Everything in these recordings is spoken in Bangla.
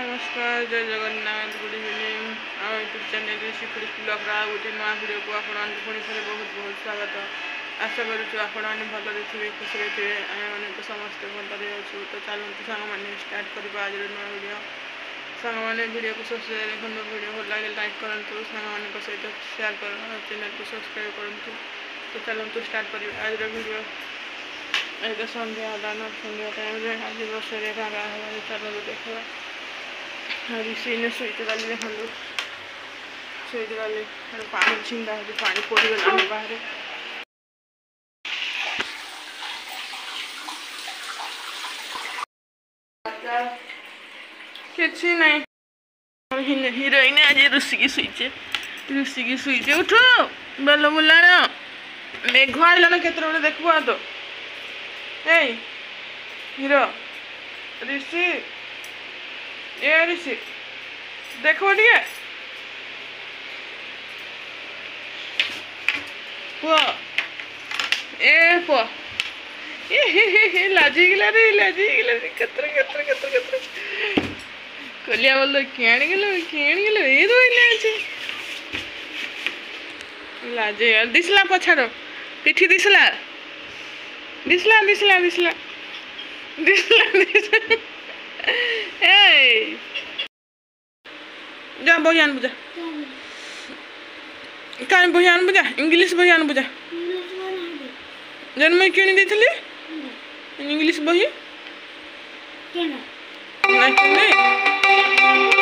নমস্কার জয় জগন্নাথ গুড ইভিনিং আমার ইউটিউব চ্যানেল শিখুরি ব্লগরা গোটে নয় ভিডিওকু আপনার পুঁথ বহুত বহুত স্বাগত আশা করুছু আপনার ভালরে থাকবে খুশিরে থাকবে আমি মানে সমস্তে ভালরে অছু তো চালু সাংমানে স্টার্ট করা আজর নয় ভিডিও সাংমানে ভিডিওকে সবসেয়ার দেখুন ভিডিও ভাল লাগে লাইক করতু সাংমান সহ সেয়ার করুন চ্যানেলকে সবসক্রাইব করতু তো চালু স্টার্ট করা আজর ভিডিও ଏବେ ସନ୍ଧ୍ୟା ଦାନ ସନ୍ଧ୍ୟା ଟାଇମ୍ରେ ଆଜି ବର୍ଷରେ ଗାଁ ଚାଲନ୍ତୁ ଦେଖିବା ଆଜି ସିନେ ଶୋଇଦେଲି ଦେଖନ୍ତୁ ଶୋଇଦେଲି ପାଣି ଛିଣ୍ଡା ହେଉଛି ପାଣି ପଡ଼ିଗଲାଣି ବାହାରେ କିଛି ନାହିଁ ହିରୋଇନ୍ ଆଜି ରୁଷିକି ଶୋଇଛେ ରୁଷିକି ଶୋଇଛେ ଉଠୁ ବେଲ ବୁଲାଣ ମେଘ ଆଇଲାଣି କେତେବେଳେ ଦେଖିବା ତ এই হিরো ঋষি এ ঋষি দেখো ଟିକେ ପୁଅ ଏ ପୁଅ ଲାଜିଗଲାରେ ଲାଜିଗଲାରେ കത്ര കത്ര കത്ര കത്ര കൊല്ലിയാ വല്ല കേണികളോ കേണികളോ ഏത് വല്ലാച്ചു লাজে দিছিলা পছাড়ো পিঠি দিছিলা दिसला दिसला दिसला दिसला दिसला ए जा बयान बुझा कान बयान बुझा इंग्लिश बयान बुझा जन्म क्यों नहीं देथिले इंग्लिश बही केना नहीं नहीं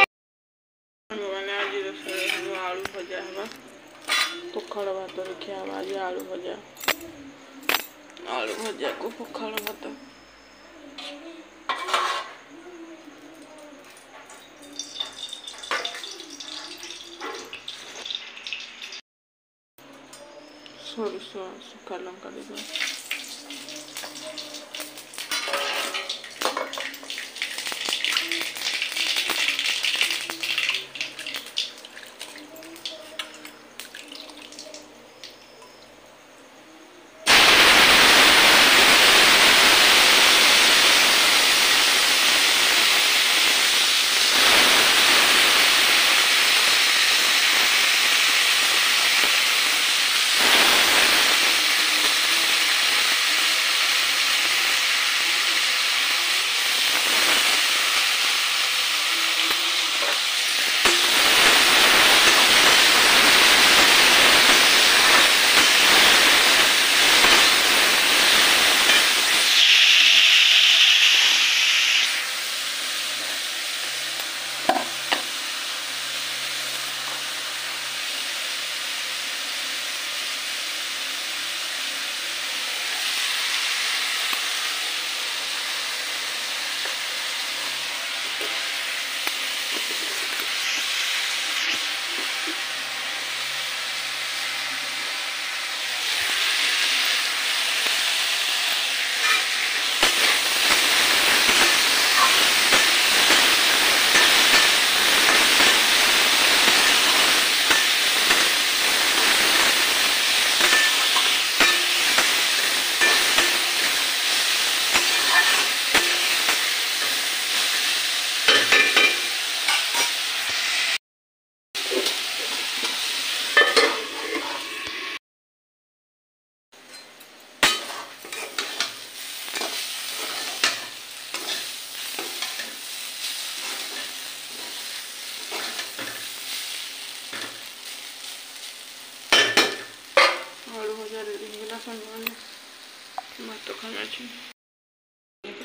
भगवान आज रसोई हम आलू भजा हवा पखड़ तो भात तो रखिया हवा आज आलू भजा Algo de jako pokalovat to. Sorry, sorry, su de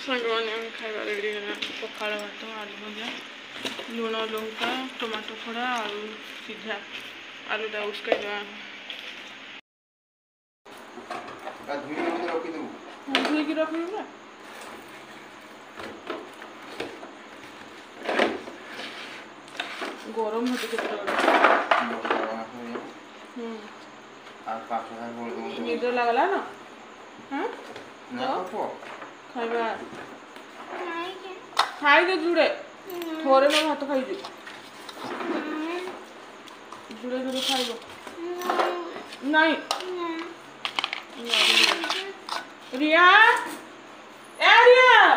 সন্ধ্যে আমি খাই অলরেডি পখাড় ভাত আলু ভজা লুণ লঙ্কা টমাটো খড়া আলু সিধা আলুটা উস্কাই দেওয়া ধুইকি রাখবি না গরম হতে কতটা হুম আর পাঁচ হাজার হ্যাঁ নিদ্রা লাগলা না হ্যাঁ না ଖାଇବା ଖାଇଦେ ଜୁଡ଼େ ଥରେ ନ ଭାତ ଖାଇଛୁ ଜୁଡ଼େ ଜୁଡ଼େ ଖାଇବ ନାଇଁ ରିଆ ଏ ରିଆ କା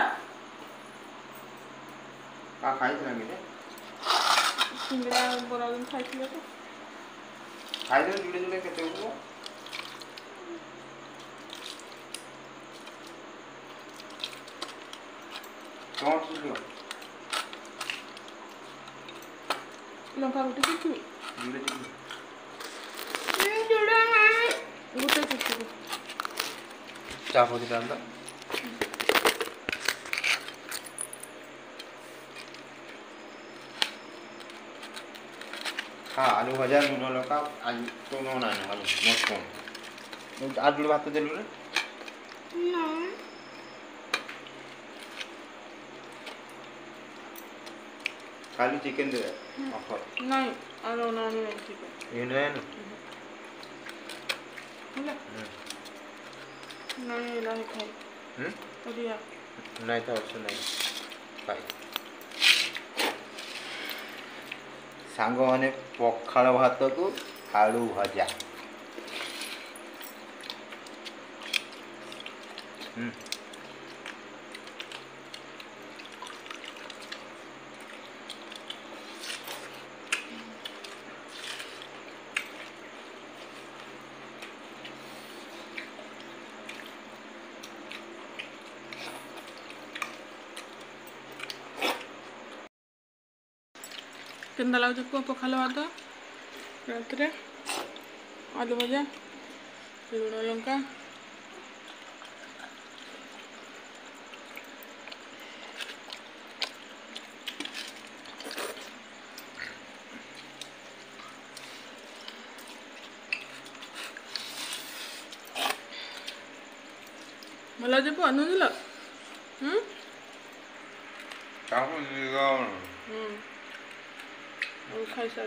ଖାଇଥିଲା କି ସିଙ୍ଗଡ଼ା ବରା ଖାଇଥିଲେ ତ ଖାଇଦେଲେ ଜୁଡ଼େ ଜୁଡ଼େ କେତେ লঙ্কা গোটা কিছু গোটা কিছু চাপ হতে দাম હા આલુ ભજા નુનો લકા આલુ તો નો ના નો આલુ મોસ્ટ આટલું વાત તો દેલું ને ના ಖಾಲಿ ಚಿಕನ್ದು ಆಫರ್ ಏನು नहीं था ऑप्शन नहीं भाई सांग मैंने पखाड़ भात को आलू भजा हम्म ತಿಂದ ಪଖಾಲವಾದ ରାତିରେ ଆଳୁ ଭଜା ଲୁଣ ଲଙ୍କା ଭଲ ଅଛି ପୁଅ ନୁଞ୍ଜିଲ ହୁଁ ହୁଁ 我看一下